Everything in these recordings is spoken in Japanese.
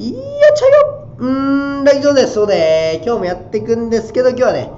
いや、ちゃようーん、ライドです。そうで、今日もやっていくんですけど、今日はね、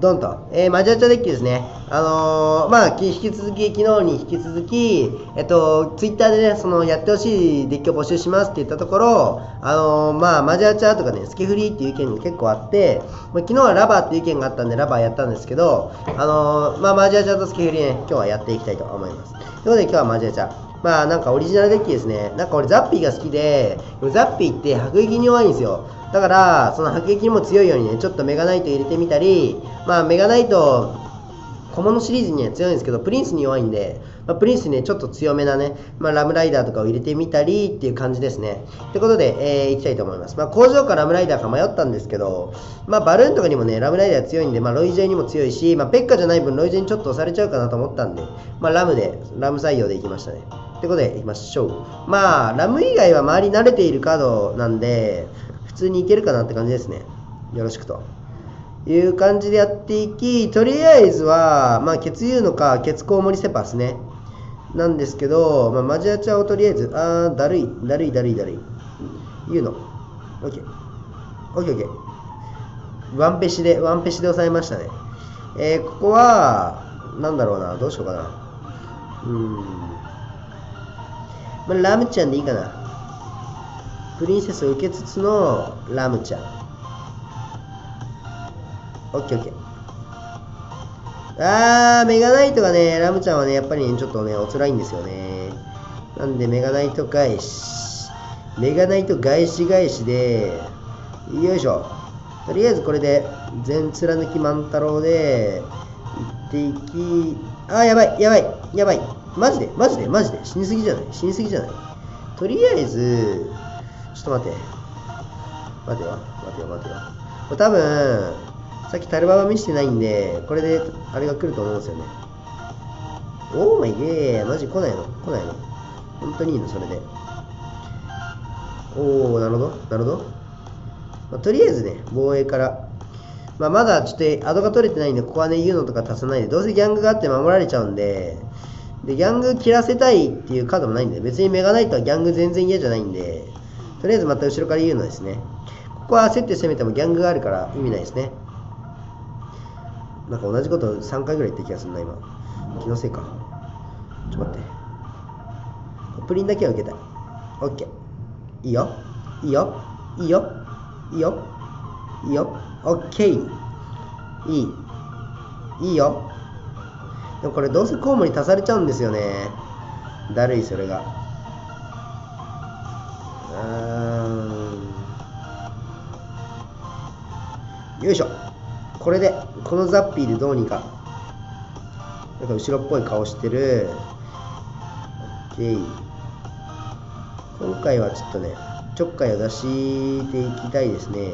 ドンと、えー、マジャチャデッキですね。あのー、まあ、引き続き、昨日に引き続き、えっと、ツイッターでね、その、やってほしいデッキを募集しますって言ったところ、あのー、まあ、マジャチャとかね、スケフリーっていう意見が結構あって、まあ、昨日はラバーっていう意見があったんで、ラバーやったんですけど、あの、まあ、マジャチャとスケフリーね、今日はやっていきたいと思います。ということで、今日はマジャチャ。まあなんかオリジナルデッキですね。なんか俺ザッピーが好きで、ザッピーって迫撃に弱いんですよ。だから、その迫撃にも強いようにね、ちょっとメガナイト入れてみたり、まあメガナイト、小物シリーズには強いんですけど、プリンスに弱いんで、まあ、プリンスにね、ちょっと強めなね、まあ、ラムライダーとかを入れてみたりっていう感じですね。ということで、えー、いきたいと思います。まあ、工場かラムライダーか迷ったんですけど、まあ、バルーンとかにもね、ラムライダー強いんで、まあ、ロイジェにも強いし、まあ、ペッカじゃない分、ロイジェにちょっと押されちゃうかなと思ったんで、まあ、ラムで、ラム採用でいきましたね。ということで、いきましょう。まあ、ラム以外は周り慣れているカードなんで、普通にいけるかなって感じですね。よろしくと。いう感じでやっていき、とりあえずは、まあ、血ユのか、血コウモリセパスね。なんですけど、まあ、マジアチャをとりあえず、あー、だるい、だるい、だるい、だるい。言うの。オッケー。オッケーオッケー。ワンペシで、ワンペシで抑えましたね。えー、ここは、なんだろうな、どうしようかな。うーん。まあ、ラムちゃんでいいかな。プリンセスを受けつつのラムちゃん。オッケーオッケー。あー、メガナイトがね、ラムちゃんはね、やっぱりね、ちょっとね、お辛いんですよね。なんで、メガナイト返し。メガナイト返し返しで、よいしょ。とりあえずこれで、全貫き万太郎で、行っていき、あー、やばい、やばい、やばい。マジで、マジで、マジで、死にすぎじゃない？死にすぎじゃない？とりあえず、ちょっと待って。待てよ、待てよ、待てよ。これ多分、さっきタルババ見せてないんで、これであれが来ると思うんですよね。オーマイゲー、マジ来ないの？来ないの？本当にいいの？それで。おー、なるほど、なるほど。まあ、とりあえずね、防衛から。まあ、まだちょっとアドが取れてないんで、ここはね、言うのとか足さないで、どうせギャングがあって守られちゃうんで、で、ギャング切らせたいっていうカードもないんで、別にメガナイトはギャング全然嫌じゃないんで、とりあえずまた後ろから言うのですね。ここは焦って攻めてもギャングがあるから意味ないですね。なんか同じこと3回ぐらい言った気がするな、今。気のせいか。ちょっと待って。プリンだけは受けたい。オッケー。いいよ。いいよ。いいよ。いいよ。いいよ。オッケー。いい。いいよ。でもこれどうせコウモリ足されちゃうんですよね。だるい、それが。うん。よいしょ。これで、このザッピーでどうにか。なんか後ろっぽい顔してる。オッケー。今回はちょっとね、ちょっかいを出していきたいですね。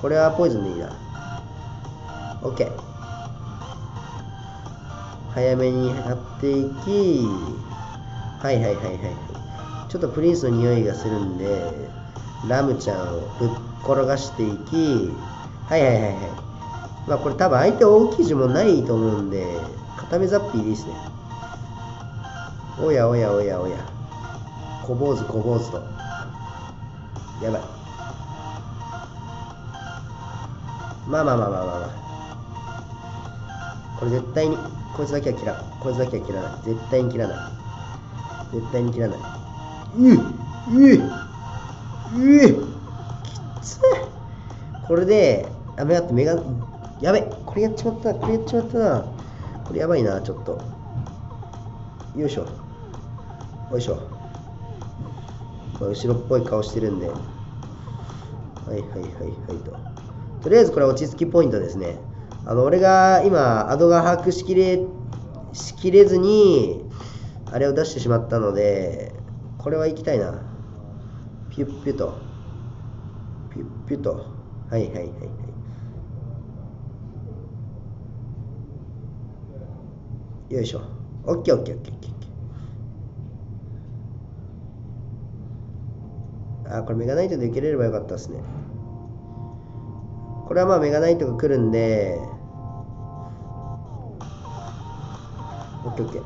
これはポイズンでいいな。オッケー。早めに貼っていき、はいはいはいはい。ちょっとプリンスの匂いがするんで、ラムちゃんをぶっ転がしていき、はいはいはいはい。まあこれ多分相手大きい呪文ないと思うんで、固めザッピーでいいですね。おやおやおやおや。小坊主小坊主と。やばい。まあまあまあまあまあまあ。これ絶対に、こいつだけは切らん。こいつだけは切らない。絶対に切らない。絶対に切らない。うっうっうっきついこれで、あ、待って、メガ、やべこれやっちまったこれやっちまったな。これやばいなちょっと。よいしょ。よいしょ、まあ、後ろっぽい顔してるんで。はいはいはいはいと。とりあえずこれは落ち着きポイントですねあの俺が今アドが把握しきれしきれずにあれを出してしまったのでこれは行きたいなピュッピュとピュッピュとはいはいはいはいよいしょ。オッケーオッケーオッケーオッケー。あ、これメガナイトで受けれればよかったですね。これはまあメガナイトが来るんで、ッケーオッケー。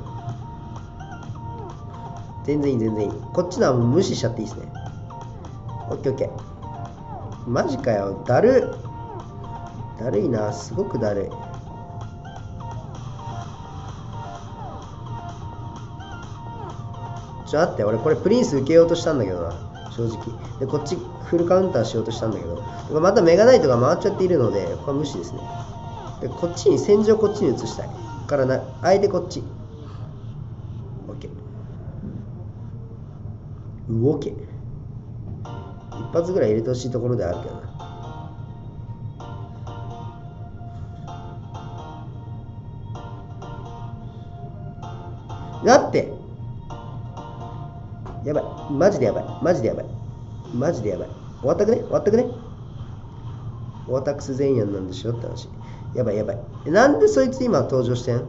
全然いい全然いい。こっちのは無視しちゃっていいですね。オッケーオッケー。マジかよ。だる。だるいな。すごくだるい。ちょっと待って。俺これプリンス受けようとしたんだけどな。正直。でこっちフルカウンターしようとしたんだけど。またメガナイトが回っちゃっているのでこれは無視ですね。でこっちに戦場こっちに移したい。からなあえてこっち OK 動け。一発ぐらい入れてほしいところであるけどな。だって。やばい。マジでやばい。マジでやばい。マジでやばい。終わったくね？終わったくね？オータックス前夜なんでしょって話。やばいやばい。なんでそいつ今登場してん？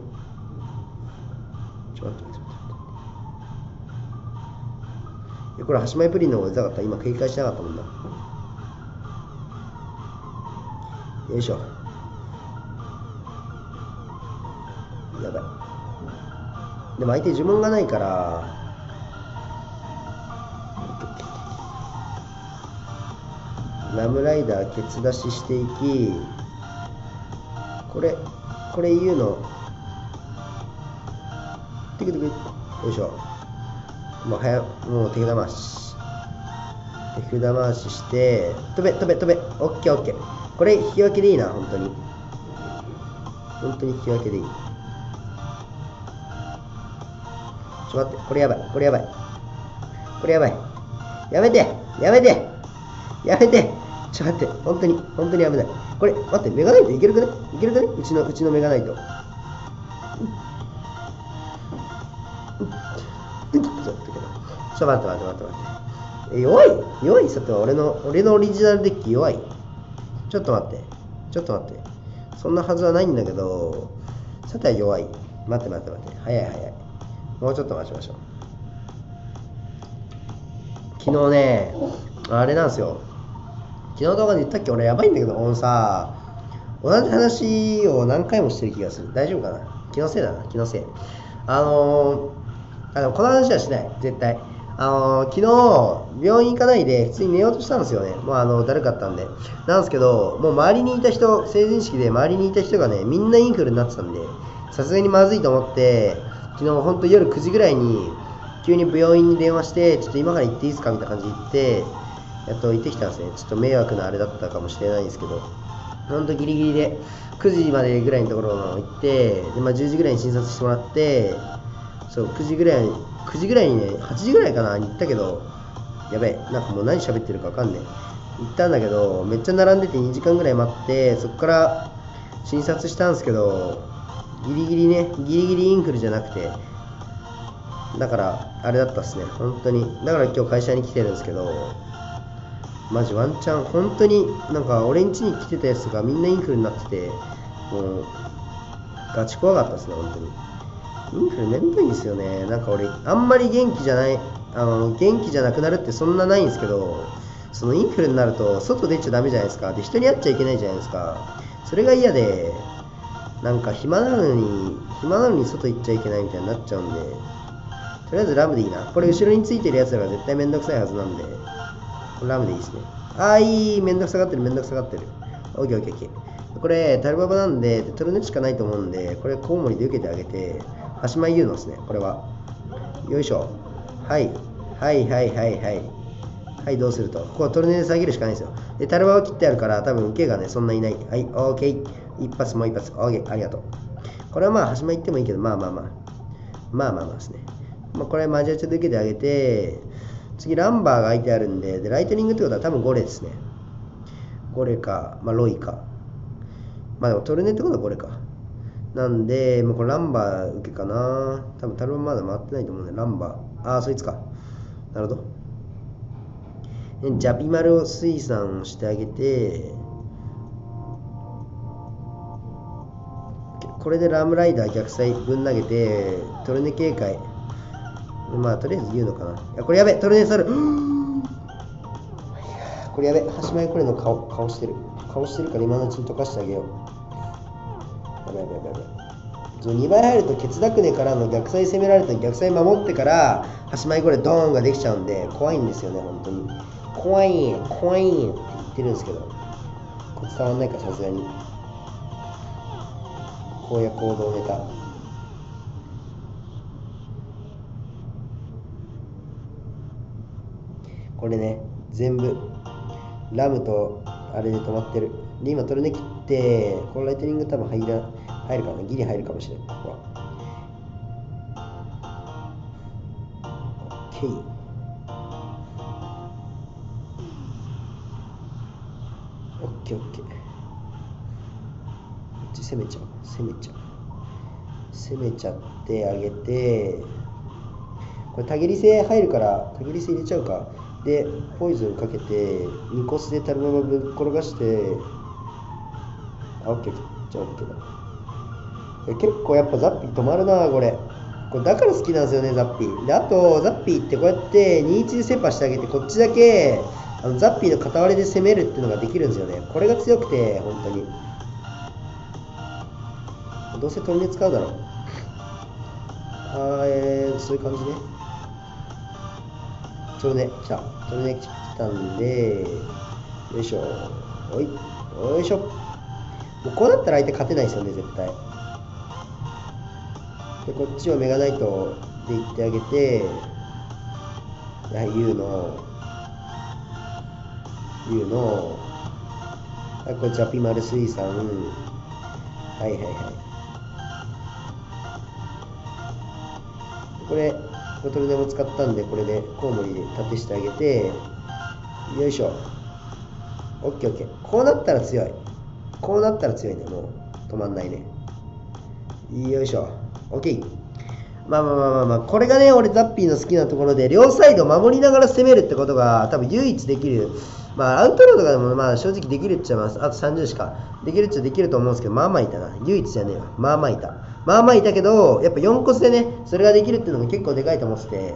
ってえこれ橋前プリンの方が出たかった。今警戒しなかったもんな。よいしょ。やばい。でも相手呪文がないから。ラムライダーケツ出ししていきこれこれ言うの。テクテク。よいしょ。もう早もう手札回し手札回しして飛べ飛べ飛べオッケーオッケー。これ引き分けでいいな本当に。本当に引き分けでいい。ちょっと待ってこれやばいこれやばい。これやばい。やめてやめてやめて。ちょっと待って、本当に、本当に危ない。これ、待って、メガナイトいけるかねい？けるかねうちの、うちのメガナイト。ちょっと待って待って待って待って。弱い？弱い？さては俺の、俺のオリジナルデッキ弱い？ちょっと待って。ちょっと待って。そんなはずはないんだけど、さては弱い。待って待って待って。早い早い。もうちょっと待ちましょう。昨日ね、あれなんですよ。昨日動画で言ったっけ？俺やばいんだけど、俺さ、同じ話を何回もしてる気がする。大丈夫かな？気のせいだな、気のせい。あのー、あのこの話はしない、絶対。あの、昨日、病院行かないで、普通に寝ようとしたんですよね。もうあの、だるかったんで。なんですけど、もう周りにいた人、成人式で周りにいた人がね、みんなインフルになってたんで、さすがにまずいと思って、昨日本当夜9時ぐらいに、急に病院に電話して、ちょっと今から行っていいですかみたいな感じで言って、やっと行ってきたんですね。ちょっと迷惑なあれだったかもしれないんですけど、ほんとギリギリで9時までぐらいのところ行って、でまあ、10時ぐらいに診察してもらって、そう、9時ぐらいに、9時ぐらいにね、8時ぐらいかな、行ったけど、やべえ、なんかもう何喋ってるかわかんねえ。行ったんだけど、めっちゃ並んでて2時間ぐらい待って、そこから診察したんですけど、ギリギリね、ギリギリインフルじゃなくて、だから、あれだったっすね、本当に。だから今日会社に来てるんですけど、マジワンチャン本当になんか俺ん家に来てたやつがみんなインフルになっててもうガチ怖かったですね本当にインフルめんどいんですよねなんか俺あんまり元気じゃないあの元気じゃなくなるってそんなないんですけどそのインフルになると外出ちゃダメじゃないですかで人に会っちゃいけないじゃないですかそれが嫌でなんか暇なのに暇なのに外行っちゃいけないみたいになっちゃうんでとりあえずラムでいいなこれ後ろについてるやつらが絶対めんどくさいはずなんでこれラムでいいですね。あー、いい。めんどくさがってる、めんどくさがってる。オッケーオッケーオッケー。これ、タルババなんで、トルネしかないと思うんで、これ、コウモリで受けてあげて、橋前優のですね、これは。よいしょ。はい。はいはいはいはい。はい、どうすると。ここトルネで下げるしかないですよ。で、タルババ切ってあるから、多分受けがね、そんないない。はい、オッケー。一発もう一発。オッケー、ありがとう。これはまあ、橋前行ってもいいけど、まあまあまあ。まあまあまあですね。まあ、これ、マジアチョで受けてあげて、次ランバーが空いてあるんで、でライトニングってことは多分ゴレですね。ゴレか、まあ、ロイか。まあでもトルネってことはゴレか。なんで、もうこれランバー受けかな。多分タルバまだ回ってないと思うんで、ランバー。ああ、そいつか。なるほど。ジャピマルを水産してあげて、これでラムライダー逆サイぶん投げて、トルネ警戒。まあ、とりあえず言うのかな。いや、これやべ、トルネサル。これやべ、橋前これの顔、顔してる。顔してるから今のうちに溶かしてあげよう。やべやべやべやべ。2倍入るとケツダクネからの逆サイ攻められた逆サイ守ってから橋前これドーンができちゃうんで怖いんですよね本当に。怖い怖いって言ってるんですけど。これ伝わんないかさすがに。荒野行動ネタ。これね全部ラムとあれで止まってる。で今トルネ切って。このライトニング多分入ら入るかなギリ入るかもしれないここはオッケーオッケーオッケー。こっち攻めちゃう攻めちゃう。攻めちゃってあげて。これたぎり性入るからたぎり性入れちゃうか。でポイズンかけてニコスでタルママぶっ転がして。あオッケーじゃあオッケーだ。結構やっぱザッピー止まるなこれ。これだから好きなんですよねザッピー。であとザッピーってこうやって21でセパしてあげてこっちだけあのザッピーの片割れで攻めるっていうのができるんですよね。これが強くて本当に。どうせトルネ使うだろう。あーえー、そういう感じね。トルネ来た。トルネ来たんでよいしょ。おいよいしょ。もうこうなったら相手勝てないですよね絶対。でこっちをメガナイトで行ってあげてやはり U の U のはいこっちはピマル水産はいはいはい。これボトルでも使ったんでこれでコウモリで立てしてあげてよいしょ。オッケーオッケー。こうなったら強い。こうなったら強いねもう。止まんないね。よいしょ。OK まあまあまあまあまあこれがね俺ザッピーの好きなところで両サイド守りながら攻めるってことが多分唯一できる。まあアウトローとかでもまあ正直できるっちゃいます。あと30しか。できるっちゃできると思うんですけどまあまあいたな。唯一じゃねえわ。まあまあいた。まあまあいたけどやっぱ4コスでねそれができるっていうのも結構でかいと思ってて。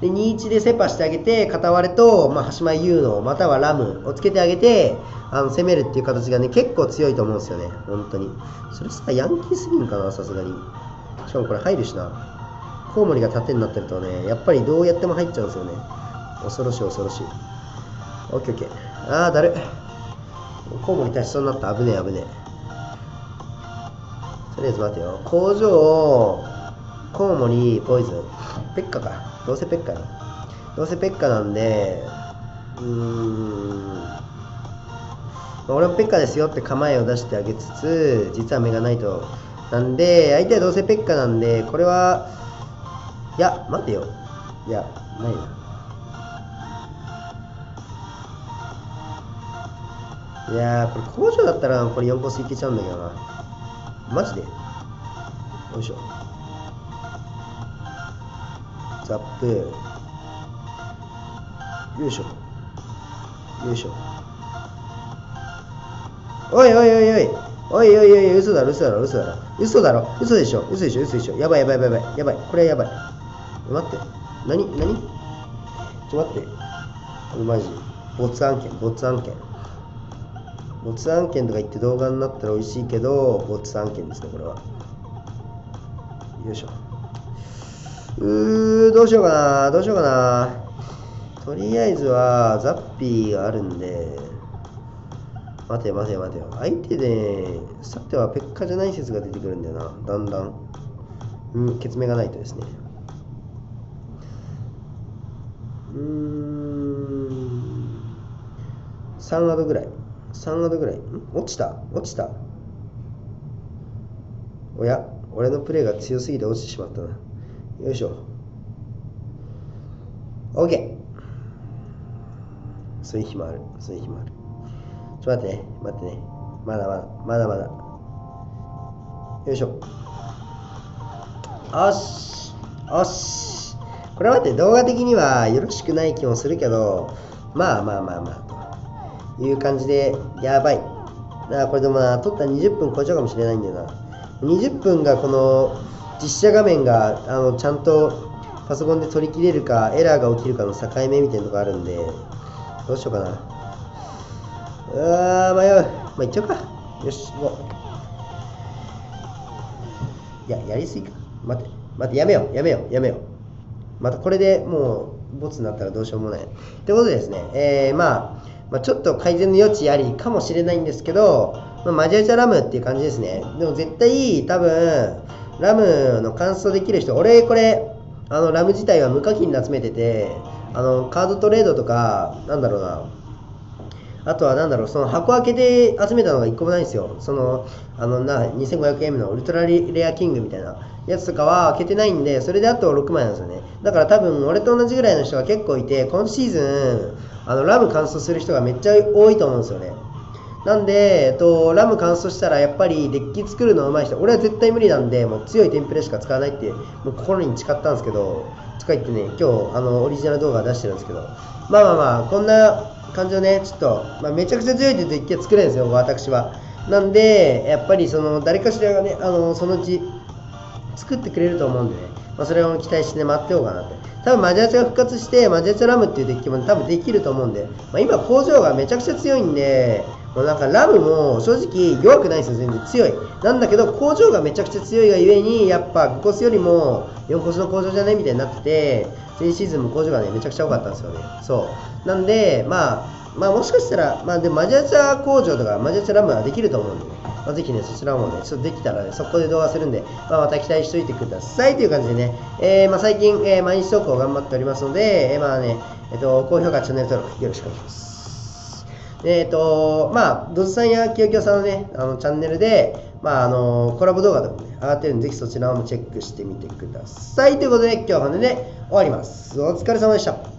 で21でセパしてあげて片割れと、まあ、端前 U のまたはラムをつけてあげてあの攻めるっていう形がね結構強いと思うんですよね。本当に。それさヤンキーすぎんかなさすがに。しかもこれ入るしな。コウモリが縦になってるとねやっぱりどうやっても入っちゃうんですよね。恐ろしい恐ろしい。オッケーオッケー。あーだる。コウモリ足しそうになった。危ねえ危ねえ。とりあえず待てよ。工場コウモリポイズン。ペッカかどうせペッカよどうせペッカなんでうーん。まあ俺もペッカですよって構えを出してあげつつ実はメガナイトなんで相手はどうせペッカなんでこれはいや待てよ。いやないな。いやーこれ工場だったらこれ4コースいけちゃうんだけどな。マジで？よいしょ。ザップよいしょ。よいしょ。おいおいおいおい。おいおいおい。嘘だろ嘘だろ。嘘だろ。嘘だろ。嘘でしょ。嘘でしょ。嘘でしょ。やばいやばいやばいやばい。これやばい。待って。何？何？ちょ待って。あのマジ。没案件。没案件。没案件とか言って動画になったら美味しいけど没案件ですねこれは。よいしょ。うーどうしようかなどうしようかな。とりあえずはザッピーがあるんで。待て待て待てよ。相手でさてはペッカじゃない説が出てくるんだよな。だんだん。うん決めがないとですね。うーん。3アドぐらい。3アドぐらい。ん？落ちた？落ちた？おや俺のプレーが強すぎて落ちてしまったな。よいしょ。OK そういう日もある。そういう日もある。ちょっと待ってね。待ってね。まだまだ。まだまだ。よいしょ。よし。よし。これは待って。動画的にはよろしくない気もするけどまあまあまあまあ。という感じでやばい。だからこれでもな撮ったら20分超えちゃうかもしれな。いんだよな20分がこの実写画面があのちゃんとパソコンで取り切れるかエラーが起きるかの境目みたいなとこあるんでどうしようかな。うわ迷う。まあいっちゃうか。よしもう。いややりすぎか。待て待てやめようやめようやめよう。またこれでもうボツになったらどうしようもない。ってことでですね、えー、まあ、まあ、ちょっと改善の余地ありかもしれないんですけど、まあ、マジアチャラムっていう感じですね。でも絶対、多分、ラムの乾燥できる人、俺これ、あのラム自体は無課金で集めてて、あのカードトレードとか、なんだろうな、あとはなんだろう、その箱開けて集めたのが1個もないんですよ。その、あのな、2500M のウルトラレアキングみたいなやつとかは開けてないんで、それであと6枚なんですよね。だから多分俺と同じぐらいの人が結構いて、今シーズン、あのラム乾燥する人がめっちゃ多いと思うんですよね。なんで、えっと、ラム乾燥したらやっぱりデッキ作るの上手い人、俺は絶対無理なんで、もう強いテンプレしか使わないって、もう心に誓ったんですけど、とか言ってね、今日あのオリジナル動画出してるんですけど、まあまあまあ、こんな感じのね、ちょっと、まあ、めちゃくちゃ強いデッキは作れるんですよ、私は。なんで、やっぱりその誰かしらがね、あのそのうち作ってくれると思うんでね、まあ、それを期待して、ね、待ってようかなって。多分マジアチが復活して、マジアチラムっていうデッキも多分できると思うんで、まあ、今工場がめちゃくちゃ強いんで、もうなんかラムも正直弱くないですよ、全然強い。なんだけど工場がめちゃくちゃ強いがゆえに、やっぱ5コスよりも4コスの工場じゃないみたいになってて、前シーズンも工場がね、めちゃくちゃ多かったんですよね。そう。なんで、まあ、まあもしかしたら、まあでマジアチャ工場とかマジアチャラムはできると思うんでね、まあ、ぜひね、そちらもね、ちょっとできたらね、そこで動画するんで、まあ、また期待しておいてくださいという感じでね、えー、まあ最近、えー、毎日投稿頑張っておりますので、えー、まあね、えっ、と、高評価、チャンネル登録よろしくお願いします。えっ、と、まあ、ドズさんやキヨキヨさんのね、あのチャンネルで、まあ、あのコラボ動画とかね、上がってるんで、ぜひそちらもチェックしてみてください。ということで、今日はこれで、ね、終わります。お疲れ様でした。